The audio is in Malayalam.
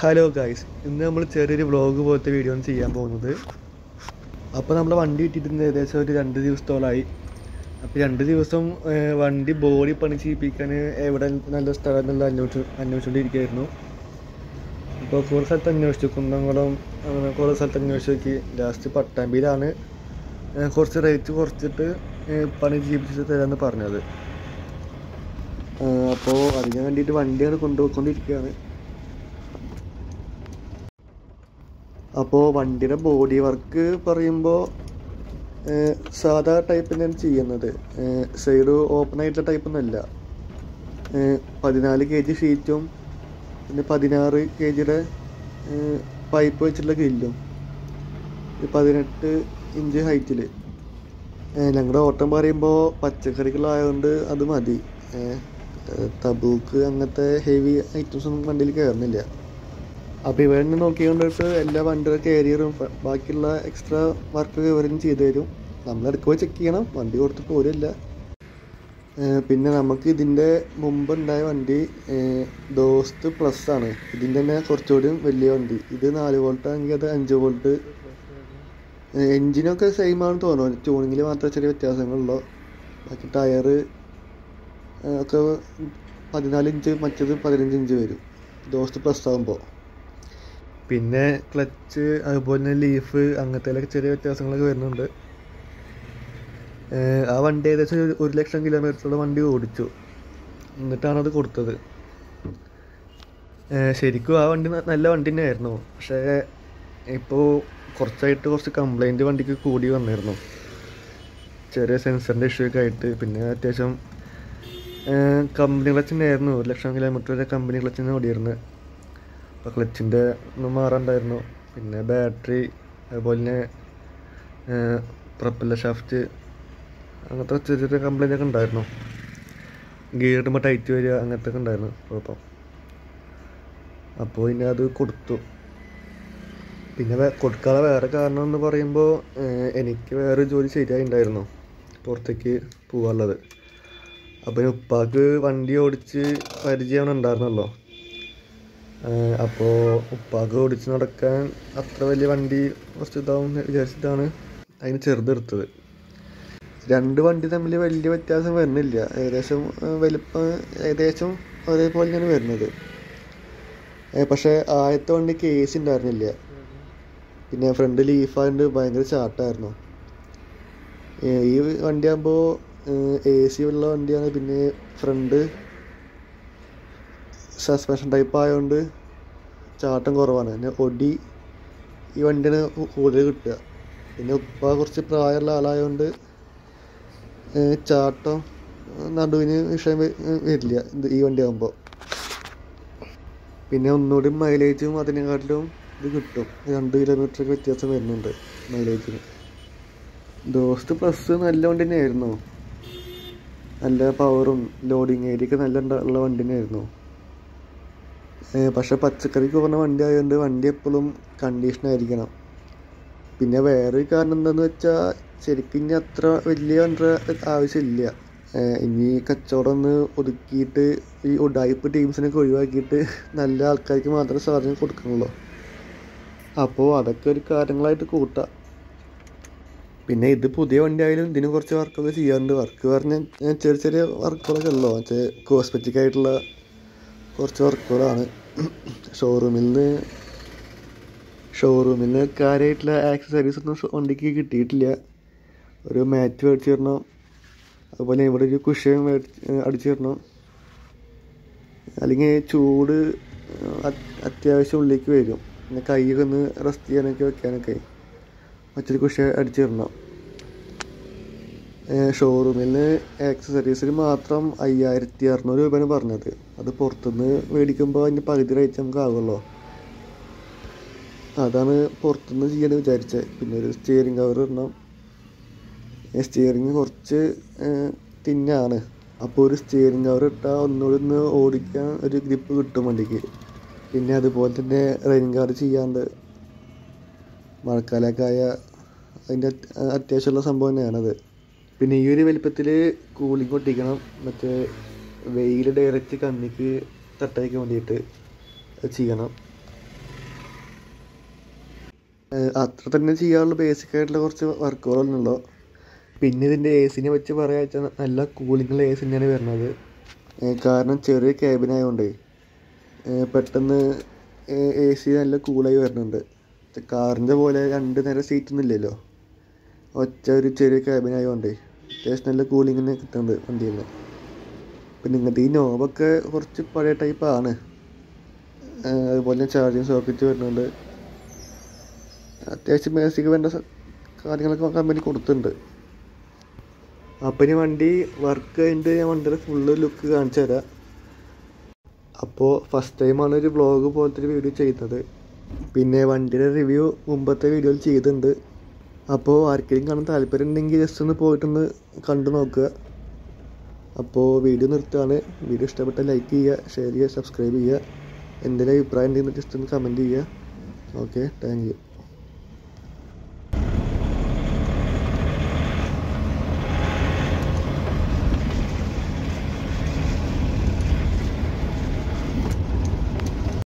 ഹലോ ഗായ്സ് ഇന്ന് നമ്മൾ ചെറിയൊരു വ്ളോഗ് പോലത്തെ വീഡിയോ ആണ് ചെയ്യാൻ പോകുന്നത്. അപ്പോൾ നമ്മൾ വണ്ടി കിട്ടിയിട്ട് ഏകദേശം ഒരു രണ്ട് ദിവസത്തോളമായി അപ്പോൾ രണ്ട് ദിവസം വണ്ടി ബോഡി പണി ചെയ്യിപ്പിക്കാൻ എവിടെ നല്ല സ്ഥലം എന്നുള്ള അന്വേഷിച്ചു അന്വേഷിച്ചുകൊണ്ടിരിക്കുകയായിരുന്നു അപ്പോൾ കുറേ സ്ഥലത്ത് അന്വേഷിച്ചു. കുന്നംകുളം അങ്ങനെ കുറേ സ്ഥലത്ത് അന്വേഷിച്ച് നോക്കി. ലാസ്റ്റ് പട്ടാമ്പിയിലാണ് കുറച്ച് റേറ്റ് കുറച്ചിട്ട് പണി ചെയ്യിപ്പിച്ച് തരാമെന്ന് പറഞ്ഞത്. അപ്പോൾ അതിന് വേണ്ടിയിട്ട് വണ്ടിയാണ് കൊണ്ടുപോയിക്കൊണ്ടിരിക്കുകയാണ്. അപ്പോൾ വണ്ടിയുടെ ബോഡി വർക്ക് പറയുമ്പോൾ സാധാ ടൈപ്പ് തന്നെയാണ് ചെയ്യുന്നത്. സൈഡ് ഓപ്പൺ ആയിട്ടുള്ള ടൈപ്പ് ഒന്നുമല്ല പതിനാല് കെ ജി ഷീറ്റും പിന്നെ പതിനാറ് കെ ജിയുടെ പൈപ്പ് വെച്ചിട്ടുള്ള ഗ്രില്ലും. പതിനെട്ട് ഇഞ്ച് ഹൈറ്റിൽ ഞങ്ങളുടെ ഓട്ടം പറയുമ്പോൾ പച്ചക്കറികളായതുകൊണ്ട് അത് മതി. തബൂക്ക് അങ്ങനത്തെ ഹെവി ഐറ്റംസ് ഒന്നും വണ്ടിയിൽ കയറുന്നില്ല അപ്പോൾ ഇവരെന്നെ നോക്കിക്കൊണ്ടിട്ട് എല്ലാ വണ്ടിയുടെ കാരിയറും ബാക്കിയുള്ള എക്സ്ട്രാ വർക്ക് ഇവരും ചെയ്തു തരും. നമ്മൾ ഇടയ്ക്ക് ചെക്ക് ചെയ്യണം. വണ്ടി കൊടുത്ത് പോരില്ല പിന്നെ നമുക്ക് ഇതിന്റെ മുമ്പ് ഉണ്ടായ വണ്ടി ദോസ്റ്റ് പ്ലസ് ആണ്. ഇതിന്റെ തന്നെ കുറച്ചുകൂടി വലിയ വണ്ടി. ഇത് നാല് വോൾട്ട് ആണെങ്കിൽ അത് അഞ്ച് വോൾട്ട് എൻജിനൊക്കെ സെയിം ആണെന്ന് തോന്നുന്നു. ട്യൂണിങ്ങിൽ മാത്രമേ ചെറിയ വ്യത്യാസങ്ങളുള്ളൂ. ബാക്കി ടയർ ഒക്കെ പതിനാല് ഇഞ്ച് മറ്റേത് പതിനഞ്ച് ഇഞ്ച് വരും. ദോസ്ത് പ്ലസ് ആകുമ്പോൾ പിന്നെ ക്ലച്ച് അതുപോലെ തന്നെ ലീഫ് അങ്ങനത്തെ ചെറിയ വ്യത്യാസങ്ങളൊക്കെ വരുന്നുണ്ട്. ആ വണ്ടി ഏകദേശം ഒരു- ലക്ഷം കിലോമീറ്ററോളം വണ്ടി ഓടിച്ചു. എന്നിട്ടാണ് അത് കൊടുത്തത്. ശരിക്കും ആ വണ്ടി നല്ല വണ്ടി തന്നെയായിരുന്നു. പക്ഷേ ഇപ്പോൾ കുറച്ചായിട്ട് കുറച്ച് കംപ്ലൈന്റ് വണ്ടിക്ക് കൂടി വന്നിരുന്നു. ചെറിയ സെൻസറിന്റെ ഇഷ്യൂ ഒക്കെ ആയിട്ട്. പിന്നെ അത്യാവശ്യം കമ്പനി ക്ലച്ച് തന്നെയായിരുന്നു. ഒരു ലക്ഷം കിലോമീറ്റർ വരെ കമ്പനി ക്ലച്ച് തന്നെ ഓടിയിരുന്നത്. അപ്പോൾ ക്ലച്ചിന്റെ ഒന്നും മാറണ്ടായിരുന്നു. പിന്നെ ബാറ്ററി അതുപോലെ തന്നെ പ്രപ്പല്ല ഷാഫ്റ്റ് അങ്ങനത്തെ ചെറിയ ചെറിയ കംപ്ലൈന്റ് ഒക്കെ ഉണ്ടായിരുന്നു. ഗിയറിടുമ്പോൾ ടൈറ്റ് വരിക അങ്ങനത്തെ ഒക്കെ ഉണ്ടായിരുന്നു കുഴപ്പം അപ്പോൾ പിന്നെ അത് കൊടുത്തു. പിന്നെ കൊടുക്കാനുള്ള വേറെ കാരണം എന്ന് പറയുമ്പോൾ എനിക്ക് വേറെ ജോലി ശരിയായി ഉണ്ടായിരുന്നു പുറത്തേക്ക് പോകാനുള്ളത് അപ്പോൾ ഉപ്പാക്ക് വണ്ടി ഓടിച്ച് പരിചയം ഉണ്ടായിരുന്നല്ലോ. അപ്പോൾ ഉപ്പാക്ക് ഓടിച്ച് നടക്കാൻ അത്ര വലിയ വണ്ടി കുറച്ച് ഇതാവും വിചാരിച്ചിട്ടാണ് അതിന് ചെറുതെടുത്തത്. രണ്ട് വണ്ടി തമ്മിൽ വലിയ വ്യത്യാസം വരുന്നില്ല. ഏകദേശം വലിപ്പം ഏകദേശം ഒരേപോലെ തന്നെ വരുന്നത്. പക്ഷെ ആദ്യത്തെ വണ്ടി കേസ് ഉണ്ടായിരുന്നില്ല. പിന്നെ ഫ്രണ്ട് ലീഫായതുകൊണ്ട് ഭയങ്കര ചാട്ടായിരുന്നു. ഈ വണ്ടിയാകുമ്പോൾ എ സി ഉള്ള വണ്ടിയാണ് പിന്നെ ഫ്രണ്ട് സസ്പെൻഷൻ ടൈപ്പ് ആയതുകൊണ്ട് ചാട്ടം കുറവാണ്. പിന്നെ ഒടി ഈ വണ്ടിയാണ് കൂടുതൽ കിട്ടുക. പിന്നെ ഉപ്പ കുറച്ച് പ്രായമുള്ള ആളായതുകൊണ്ട് ചാട്ടം നടുവിന് വിഷയം വരില്ല ഈ വണ്ടി ആകുമ്പോൾ പിന്നെ ഒന്നുകൂടി മൈലേജും അതിനെക്കാട്ടിലും ഇത് കിട്ടും. രണ്ട് കിലോമീറ്റർ വ്യത്യാസം വരുന്നുണ്ട് മൈലേജിന് ദോസ്റ്റ് പ്ലസ് നല്ല വണ്ടി തന്നെയായിരുന്നു. നല്ല പവറും ലോഡിങ് ഏരിയ ഒക്കെ നല്ല ഉള്ള വണ്ടി തന്നെയായിരുന്നു. പക്ഷെ പച്ചക്കറിക്ക് പറഞ്ഞ വണ്ടി ആയതുകൊണ്ട് വണ്ടി എപ്പോഴും കണ്ടീഷൻ ആയിരിക്കണം. പിന്നെ വേറൊരു കാരണം എന്താണെന്ന് വെച്ചാൽ ശരിക്കും ഇനി അത്ര വലിയ വണ്ടി ആവശ്യമില്ല. ഇനി കച്ചവടം ഒന്ന് ഒതുക്കിയിട്ട് ഈ ഉഡായിപ്പ് ടീംസിനൊക്കെ ഒഴിവാക്കിയിട്ട് നല്ല ആൾക്കാർക്ക് മാത്രമേ സാധനം കൊടുക്കുന്നുള്ളൂ അപ്പോൾ അതൊക്കെ ഒരു കാര്യങ്ങളായിട്ട് കൂട്ടാം. പിന്നെ ഇത് പുതിയ വണ്ടി ആയാലും ഇതിന് കുറച്ച് വർക്കൊക്കെ ചെയ്യാറുണ്ട് വർക്ക് പറഞ്ഞാൽ ചെറിയ ചെറിയ വർക്കുകളൊക്കെ ഉള്ളൂ മറ്റേ കോസ്മെറ്റിക് ആയിട്ടുള്ള കുറച്ച് വർക്കുകളാണ്. ഷോറൂമിൽ നിന്ന് ഷോറൂമിൽ നിന്ന് കാര്യമായിട്ടുള്ള ആക്സസറീസ് ഒന്നും വണ്ടിക്ക് കിട്ടിയിട്ടില്ല. ഒരു മാറ്റ് മേടിച്ച് തരണം. അതുപോലെ ഇവിടെ ഒരു കുഷയും അടിച്ചു തരണം. അല്ലെങ്കിൽ ചൂട് അത്യാവശ്യം ഉള്ളിലേക്ക് വരും. പിന്നെ കൈ ഒന്ന് റെസ്റ്റ് ചെയ്യാനൊക്കെ വെക്കാനൊക്കെ. മറ്റൊരു കുഷ അടിച്ചു തരണം. ഷോറൂമിൽ ആക്സസറീസിന് മാത്രം അയ്യായിരത്തി അറുന്നൂറ് രൂപയാണ് പറഞ്ഞത്. അത് പുറത്തുനിന്ന് മേടിക്കുമ്പോൾ അതിന്റെ പകുതി റേറ്റ് നമുക്ക് ആകുമല്ലോ അതാണ് പുറത്തുനിന്ന് ചെയ്യാൻ വിചാരിച്ചത് പിന്നെ ഒരു സ്റ്റിയറിംഗ് കവർ ഇടണം. സ്റ്റിയറിംഗ് കുറച്ച് തിന്നാണ്. അപ്പോൾ ഒരു സ്റ്റിയറിംഗ് കവർ ഇട്ടാൽ ഒന്നുകൂടി ഒന്ന് ഓടിക്കാൻ ഒരു ഗ്രിപ്പ് കിട്ടും വണ്ടിക്ക്. പിന്നെ അതുപോലെ തന്നെ റെയിൻ ഗാർഡ് ചെയ്യാണ്ട് മഴക്കാലമൊക്കെ ആയ അതിന്റെ അത്- അത്യാവശ്യമുള്ള സംഭവം തന്നെയാണത്. പിന്നെ ഈ ഒരു വലിപ്പത്തിൽ കൂളിംഗ് ഒട്ടിക്കണം. മറ്റേ വെയിൽ ഡയറക്റ്റ് കണ്ണിക്ക് തട്ടയ്ക്കാൻ വേണ്ടിയിട്ട് ചെയ്യണം. അത്ര തന്നെ ചെയ്യാനുള്ള ബേസിക് ആയിട്ടുള്ള കുറച്ച് വർക്കുകളൊന്നുള്ളൂ പിന്നെ ഇതിന്റെ എ സിനെ വെച്ച് പറയാ വെച്ചാൽ നല്ല കൂളിങ്ങുള്ള എ സി തന്നെയാണ് വരുന്നത്. കാരണം ചെറിയ ക്യാബിൻ ആയതുകൊണ്ടേ പെട്ടെന്ന് എ സി നല്ല കൂളായി വരുന്നുണ്ട്. കാറിന്റെ പോലെ രണ്ട് നേരം സീറ്റൊന്നും ഇല്ലല്ലോ. ഒറ്റ ഒരു ചെറിയ ക്യാബിൻ അത്യാവശ്യം നല്ല കൂളിംഗ് തന്നെ കിട്ടുന്നുണ്ട് വണ്ടിയിൽ നിന്ന് പിന്നെ ഇങ്ങനത്തെ ഈ നോബൊക്കെ കുറച്ച് പഴയ ടൈപ്പാണ് അതുപോലെ ചാർജിങ് സോക്കറ്റ് വരുന്നുണ്ട്. അത്യാവശ്യം ബേസിക് വേണ്ട കാര്യങ്ങളൊക്കെ കമ്പനി കൊടുത്തിട്ടുണ്ട്. അപ്പം ഇനി വണ്ടി വർക്ക് കഴിഞ്ഞിട്ട് ഞാൻ വണ്ടിയുടെ ഫുള്ള് ലുക്ക് കാണിച്ചു തരാം. അപ്പോൾ ഫസ്റ്റ് ടൈമാണ് ഒരു വ്ളോഗ് പോലത്തെ ഒരു വീഡിയോ ചെയ്യുന്നത് പിന്നെ വണ്ടിയുടെ റിവ്യൂ മുമ്പത്തെ വീഡിയോയിൽ ചെയ്തിട്ടുണ്ട്. അപ്പോൾ ആർക്കെങ്കിലും കാണാൻ താല്പര്യം ഉണ്ടെങ്കിൽ ജസ്റ്റ് ഒന്ന് പോയിട്ടൊന്ന് കണ്ടു നോക്കുക. അപ്പോൾ വീഡിയോ നിർത്തുകയാണ്. വീഡിയോ ഇഷ്ടപ്പെട്ടാൽ ലൈക്ക് ചെയ്യുക ഷെയർ ചെയ്യുക സബ്സ്ക്രൈബ് ചെയ്യുക. എന്തെങ്കിലും അഭിപ്രായം ഉണ്ടെങ്കിൽ ജസ്റ്റ് ഒന്ന് കമന്റ് ചെയ്യുക. Okay thank you